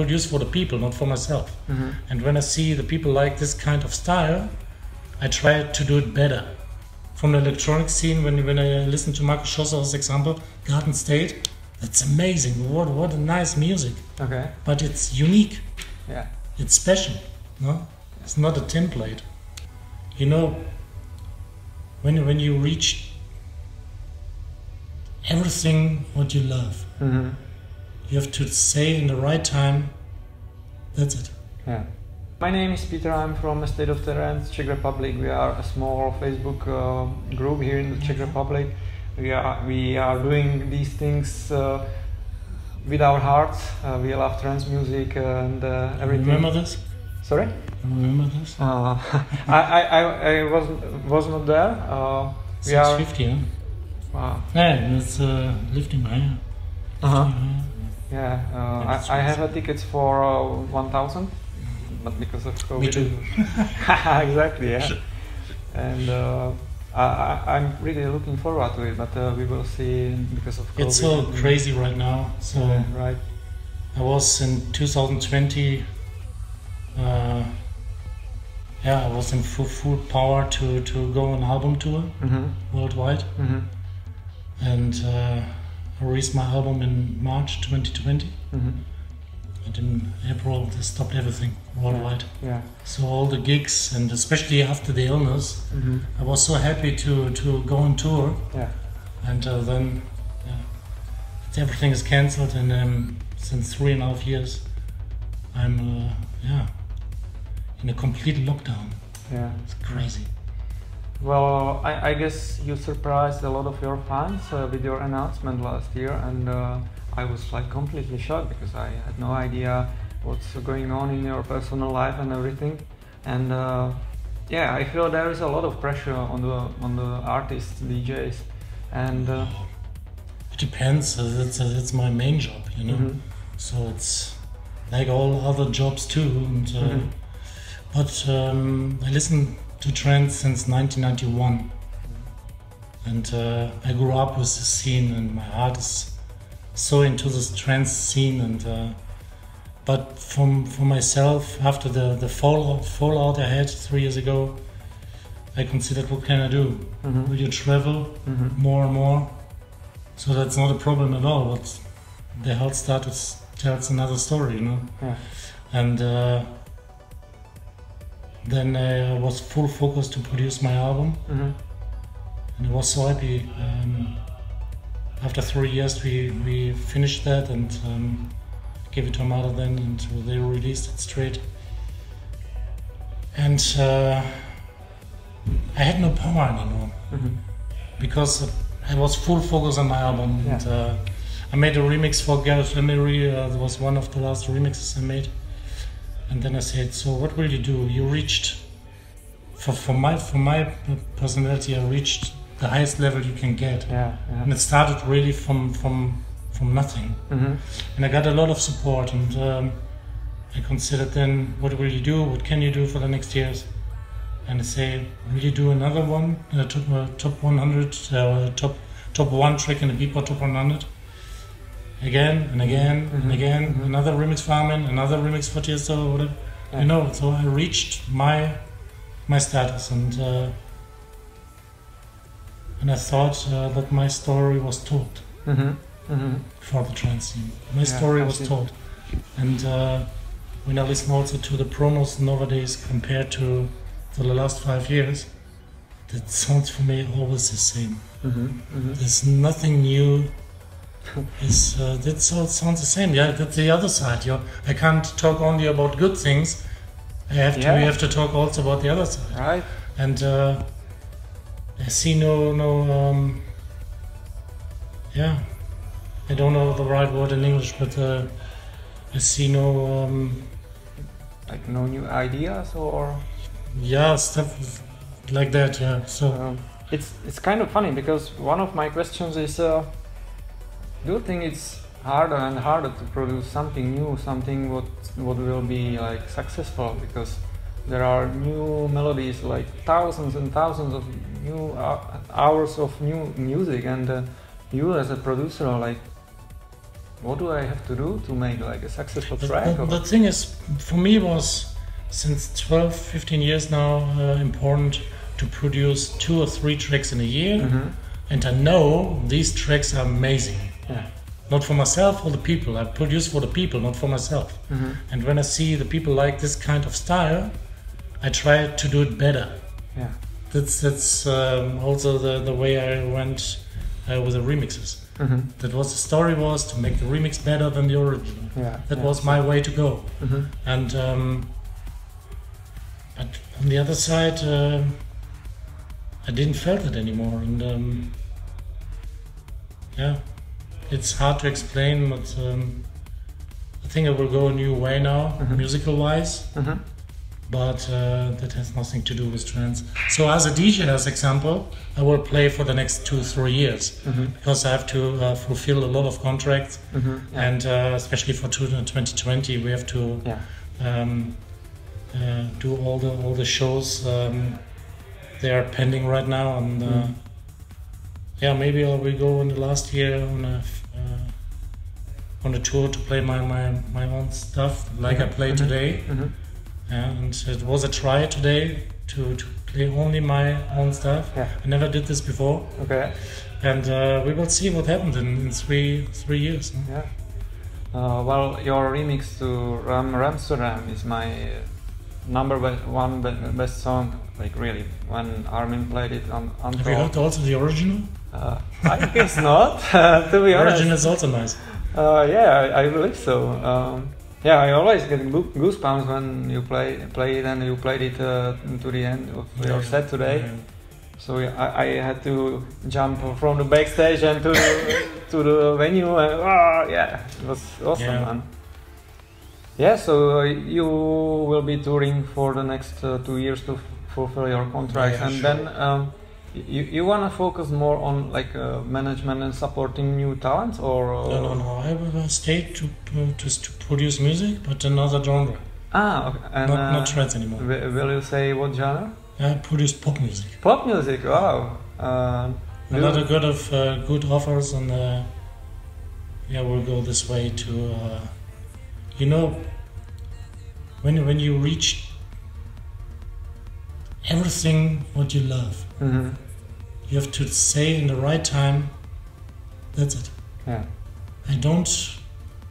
produce for the people, not for myself. And when I see the people like this kind of style, I try to do it better. From the electronic scene, when when I listen to Marcus Schössow's example, Garden State, that's amazing. What what a nice music, Okay. but it's unique. Yeah. It's special. No, it's not a template. You know, when when you reach everything what you love, hmm you have to say in the right time. That's it. Yeah. My name is Peter. I'm from the State of Trance, Czech Republic. We are a small Facebook uh, group here in the Czech Republic. We are we are doing these things uh, with our hearts. Uh, we love trance music and uh, everything. Remember this? Sorry. Remember this? Uh, I, I, I, I was was not there. Uh, we are. fifty. Huh? Uh, Yeah, it's uh, lifting higher. uh-huh. Yeah. Yeah, uh, I, I have a tickets for uh, 1000, but because of COVID. Me too. exactly, yeah. And uh, I, I, I'm really looking forward to it, but uh, we will see because of COVID. It's so crazy right now. So Yeah, right. I was in 2020. Uh, yeah, I was in full, full power to, to go on album tour Mm-hmm. worldwide, Mm-hmm. and uh, I released my album in March 2020. Mm-hmm. And in April, they stopped everything worldwide. Yeah. So all the gigs, and especially after the illness, Mm-hmm. I was so happy to to go on tour, Yeah. and uh, then yeah, everything is cancelled. And um, since three and a half years, I'm uh, yeah in a complete lockdown. Yeah. It's crazy. Well, I, I guess you surprised a lot of your fans uh, with your announcement last year, and uh, I was like completely shocked because I had no idea what's going on in your personal life and everything. And uh, yeah, I feel there is a lot of pressure on the on the artists, DJs, and uh, It depends. It's That's uh, my main job, you know. Mhm. So it's like all other jobs too. And uh, Mhm. but um, I listen to trance since 1991, and uh, I grew up with the scene, and my heart is so into this trance scene. And uh, but from for myself, after the the fallout fallout I had three years ago, I considered what can I do? Mhm. Will you travel? Mhm. more and more. So that's not a problem at all. But the health status tells another story, you know. yeah, And uh, then I was full focus to produce my album, Mhm. and I was so happy. Um, after three years, we, we finished that and um, gave it to mother then, and they released it straight. And uh, I had no power anymore Mhm. because I was full focus on my album. And, uh, I made a remix for Gareth Emery. Uh, that was one of the last remixes I made. And then I said, "So what will you do? You reached for for my for my personality. I reached the highest level you can get, yeah, and it started really from from from nothing. Mhm. And I got a lot of support. And um, I considered then, what will you do? What can you do for the next years? And I say, will you do another one? Uh, top, uh, top 100, uh, top top one track in the Beatport Top 100. Again and again and Mhm, again. mhm. Another remix for Armin, another remix for Tiesto, or whatever. Yeah. You know, so I reached my my status, and uh, and I thought uh, that my story was told Mhm. Mhm. for the trans scene. My Yeah, story was told, and uh, when I listen also to the promos nowadays compared to, to the last five years, that sounds for me always the same. Mhm. Mhm. There's nothing new. It's, uh, that's all sounds the same. Yeah, that's the other side. You, I can't talk only about good things. I have to. Yeah. We have to talk also about the other side. Right. And uh, I see no no. Um, yeah, I don't know the right word in English, but uh, I see no. Um, Like no new ideas or. yeah, stuff like that. Yeah. So Um, it's it's kind of funny because one of my questions is, uh, do you think it's harder and harder to produce something new, something what what will be like successful because there are new melodies, like thousands and thousands of new hou- hours of new music, and uh, you as a producer, like what do I have to do to make like a successful track? the, or- the thing is, for me, was since 12, 15 years now uh, important to produce two or three tracks in a year, Mhm. and I know these tracks are amazing. Yeah. Not for myself or the people. I produce for the people, not for myself. Mhm. And when I see the people like this kind of style, I try to do it better. Yeah. That's that's um, also the, the way I went uh, with the remixes. Mhm. That was the story was to make the remix better than the original. Yeah. That yeah. was my way to go. Mhm. And um, but on the other side, uh, I didn't felt it anymore. And um, yeah, it's hard to explain, but um, I think I will go a new way now, Mhm. musical wise. Mhm. But uh, that has nothing to do with trends. So as a DJ, as example, I will play for the next two, three years Mhm. because I have to uh, fulfill a lot of contracts, Mhm. Yeah. and uh, especially for 2020, we have to yeah. um, uh, do all the all the shows. Um, they are pending right now, and uh, Mm. yeah, maybe I will go in the last year on a uh, on a tour to play my my, my own stuff, like I Mhm, play mhm. today. Mhm. Yeah, and it was a try today to, to play only my own stuff. Yeah. I never did this before, Okay. and uh, we will see what happens in, in three three years. huh? Yeah. Uh, well, your remix to Ram Ramsterdam is my number one best song. Like really, when Armin played it on on Have you heard also the original? Uh, I guess not. to be The honest. original is also nice. Uh, yeah, I, I believe so. Um, yeah, I always get goosebumps when you play play it and you played it uh, to the end of your Yeah, set today. yeah. So yeah, I, I had to jump from the backstage and to to the venue and ah, yeah, it was awesome, Yeah. man. Yeah, so uh, you will be touring for the next uh, two years to f- fulfill your contract, and sure. then um, you you want to focus more on like uh, management and supporting new talents, or uh, No, no, no. I will stay to to, just to produce music, but another genre, Ah, okay. and not uh, not trance anymore. wi- will you say what genre? I produce pop music. Pop music. Wow. Uh, A lot of good of uh, good offers, and uh, yeah, we'll go this way to. Uh, you know, when when you reach everything what you love, Mhm. you have to say in the right time. That's it. Yeah. I don't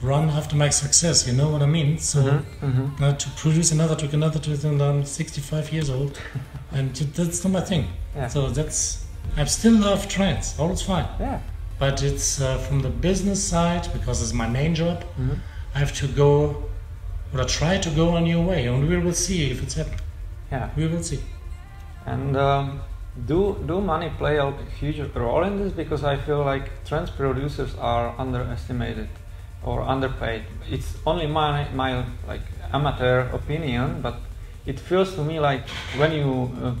run after my success. You know what I mean? So. Mhm, mhm. Now to produce another track, another track, and I'm 65 years old, and that's not my thing. Yeah. So that's I still love trance. All is fine, Yeah. but it's uh, from the business side because it's my main job. Mhm. I have to go, or try to go a new way, and we will see if it's happening. Yeah. We will see. And um, do do money play a huge role in this? Because I feel like trance producers are underestimated or underpaid. It's only my my like amateur opinion, but it feels to me like when you uh,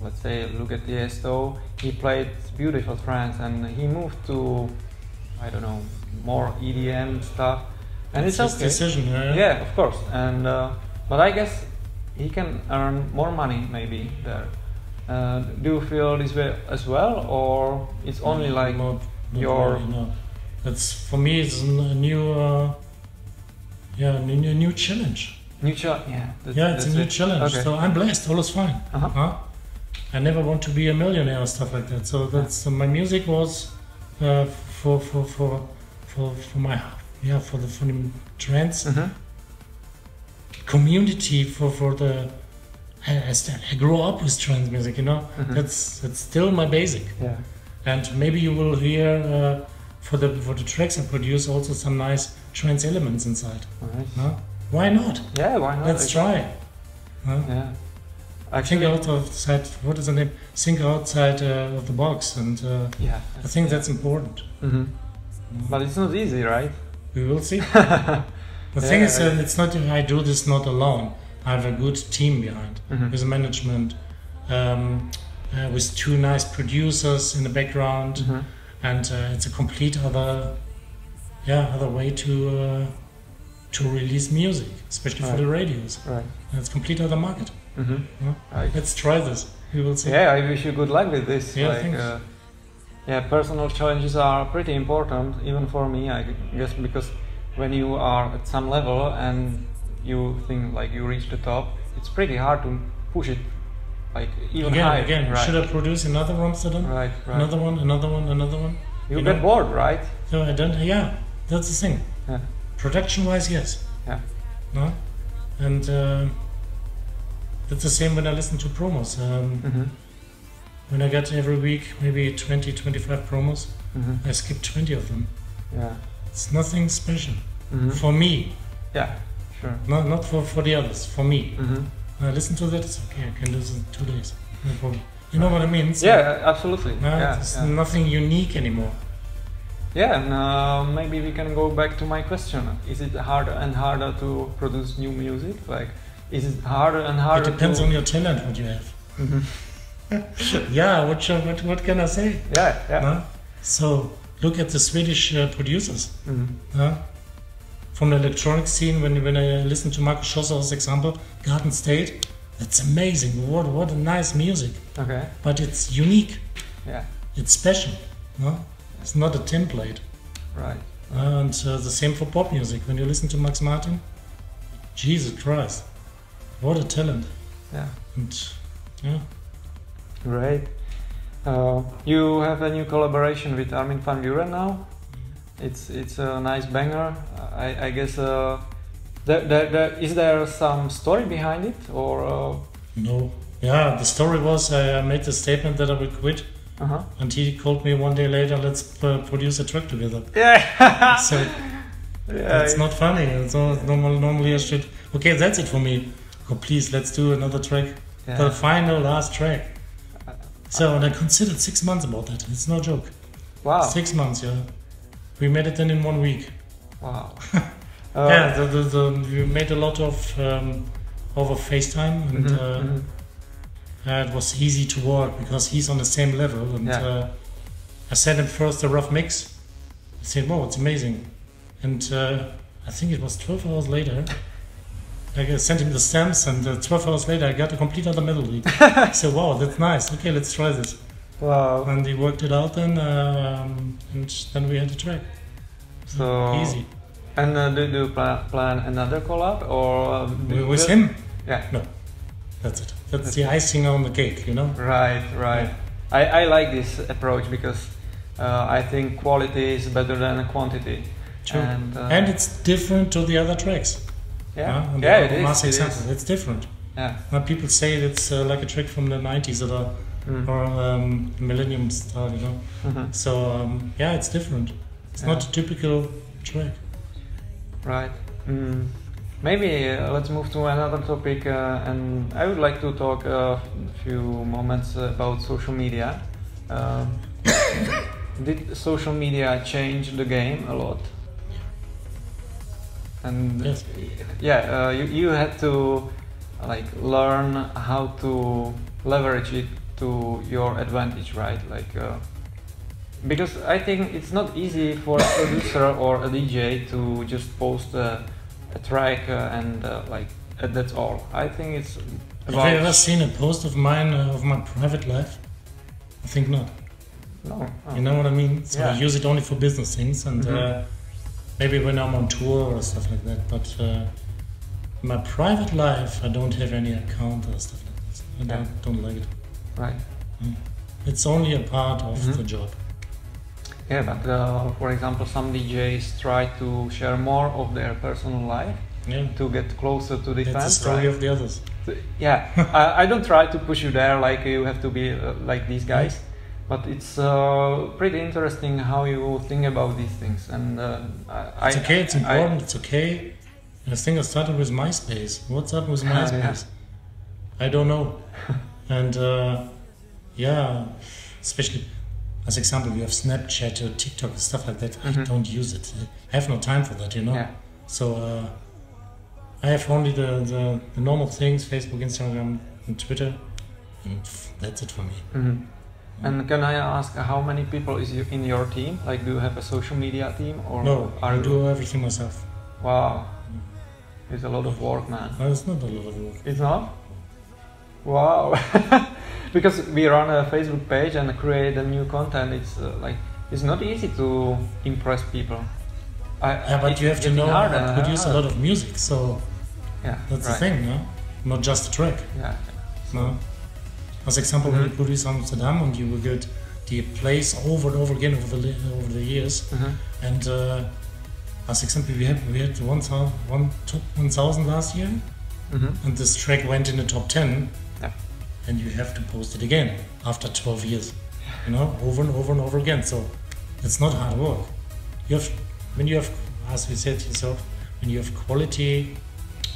let's say look at Tiesto, he played beautiful trance and he moved to I don't know more EDM stuff, and it's, his okay. decision. Yeah. Yeah, of course. And uh, but I guess he can earn more money maybe there. Uh, do you feel this way as well, or it's only like not, not your- really, no. That's for me. It's a new, uh, yeah, a new, new challenge. new challenge? Yeah, that's, Yeah, it's a new it. challenge. Okay. So I'm blessed. All is fine. Uh-huh. Huh? I never want to be a millionaire or stuff like that. So that's uh, my music was uh, for, for for for for my yeah for the for the trance Mhm. community for for the. I, I, I grew up with trance music. You know, Mhm. that's that's still my basic. Yeah. And maybe you will hear uh, for the for the tracks I produce also some nice trance elements inside. Huh? Why not? Yeah, why not? Let's try. Huh? Yeah. Think Actually, outside. What is the name? Think outside uh, of the box, and uh, yeah. I think that's important. hmm But it's not easy, right? We will see. The thing is, Yeah. uh, it's not. I do this not alone. I have a good team behind, Mhm. with management, um, uh, with two nice producers in the background, Mhm. and uh, it's a complete other, yeah, other way to uh, to release music, especially for the radios. Right. And it's complete other market. hmm Huh? Right. Let's try this. We will see. Yeah, I wish you good luck with this. Yeah, like, thanks. uh, Yeah, personal challenges are pretty important, even for me, I guess, because when you are at some level and you think like you reach the top, it's pretty hard to push it like even again, higher. again, right. should I produce another Amsterdam? Right, right. Another one, another one, another one. you, you get know? bored, right? So I don't. Yeah, that's the thing. Yeah, Production-wise, yes. yeah, No, and uh, that's the same when I listen to promos. Um, hmm When I get every week maybe 20, 25 promos, hmm I skip 20 of them. yeah, It's nothing special hmm for me. yeah, sure. Not not for, for the others. For me. hmm I listen to that. It's okay. I can listen two days. No problem. You know what I mean? So, Yeah, absolutely. No, yeah, it's yeah. nothing unique anymore. Yeah, and uh, maybe we can go back to my question. Is it harder and harder to produce new music? Like, is it harder and harder? It depends on your talent, what you have. Mhm. Yeah. What shall- what what can I say? Yeah, yeah. No? So look at the Swedish uh, producers. Mhm. huh? From the electronic scene, when when I listen to Marcus Schössow's example, Garden State, that's amazing. What what a nice music, Okay. but it's unique. Yeah. It's special. No, it's not a template. Right. And uh, the same for pop music. When you listen to Max Martin, Jesus Christ, what a talent! Yeah. And yeah, Great. Uh, you have a new collaboration with Armin van Buuren now. It's it's a nice banger. I, I guess. Uh, there, there, there, is there some story behind it, or? Uh no, yeah. The story was I made the statement that I would quit, huh. and he called me one day later. Let's uh, produce a track together. Yeah. So yeah. it's not funny. It's normal, normally I should. Okay, that's it for me. Oh, please, let's do another track. yeah. The final last track. So and I considered six months about that. It's no joke. Wow. Six months, yeah. We made it then in one week. Wow. Uh, yeah, the, the, the, we made a lot of um, over FaceTime, and mhm, uh, mhm. uh, it was easy to work because he's on the same level. And Yeah. uh, I sent him first a rough mix. I said, "Wow, it's amazing," and uh, I think it was 12 hours later. I sent him the stems, and uh, 12 hours later, I got a complete other melody. I said, "Wow, that's nice. Okay, let's try this." Wow. And he worked it out, then, um, and then we had a track. So Easy And uh, do do you pla- plan another collab or uh, do- with him. Yeah. No, that's it. That's the icing on the cake, you know. Right. Right. I, I like this approach because uh, I think quality is better than quantity. True. And, uh, and it's different to the other tracks. yeah, yeah, the it example, is. It's different. Yeah. Now people say it's uh, like a track from the 90s or, the, Mm. or um, Millennium style, you know. Mhm. So um, yeah, it's different. It's not a typical track. Right. Mm. Maybe uh, let's move to another topic, uh, and I would like to talk a few moments about social media. Um, did social media change the game a lot? And Yes. yeah, uh, you, you had to like learn how to leverage it to your advantage, right? Like uh, because I think it's not easy for a producer or a DJ to just post a, a track uh, and uh, like uh, that's all. I think it's Have you ever seen a post of mine uh, of my private life? I think not. no. oh. You know what I mean? So I use it only for business things and Mhm. uh, maybe when I'm on tour or stuff like that. But uh, my private life, I don't have any account or stuff like this. I don't, don't like it. Right. It's only a part of Mhm. the job. Yeah, but uh, for example, some DJs try to share more of their personal life Yeah. to get closer to the That's the fans. story right? of the others. yeah I, I don't try to push you there like you have to be uh, like these guys but it's uh, pretty interesting how you think about these things and uh, I, It's okay, it's I- important, it's okay. I think I started with MySpace. What's up with Yeah, yeah. MySpace? I don't know. and uh, yeah, especially as example, you have Snapchat or TikTok and stuff like that. I Mhm. don't use it. I have no time for that, you know. yeah So uh, I have only the, the, the normal things: Facebook, Instagram, and Twitter, and that's it for me. Mhm. and can I ask how many people is you in your team like do you have a social media team or No, are I you do everything myself. wow it's a lot of work man No, it's not a lot of work. It's not? Wow. because we run a Facebook page and create a new content. It's uh, like it's not easy to impress people. I, yeah, but you have to know how to produce a lot of music. So yeah, that's right. the thing, no? Not just a track. Yeah. No. As example, mm-hmm. when you produce Amsterdam and you will get the place over and over again over the over the years, mm-hmm. and uh, as example, we had we had 1,000 1, 1, last year, mm-hmm. and this track went in the top 10. And you have to post it again after 12 years, you know, over and over and over again. So it's not hard work. You have when you have, as we said yourself, when you have quality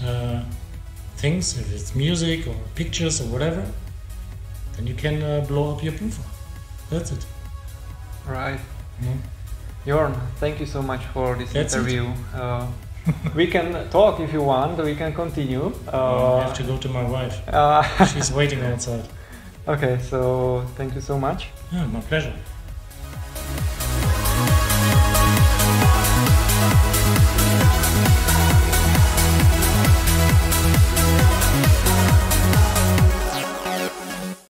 uh, things, if it's music or pictures or whatever, then you can uh, blow up your profile. That's it. Right. Mm-hmm. Jorn, thank you so much for this That's interview. We can talk if you want. We can continue. Uh, I have to go to my wife. Uh, She's waiting outside. Okay, so thank you so much. Yeah, my pleasure.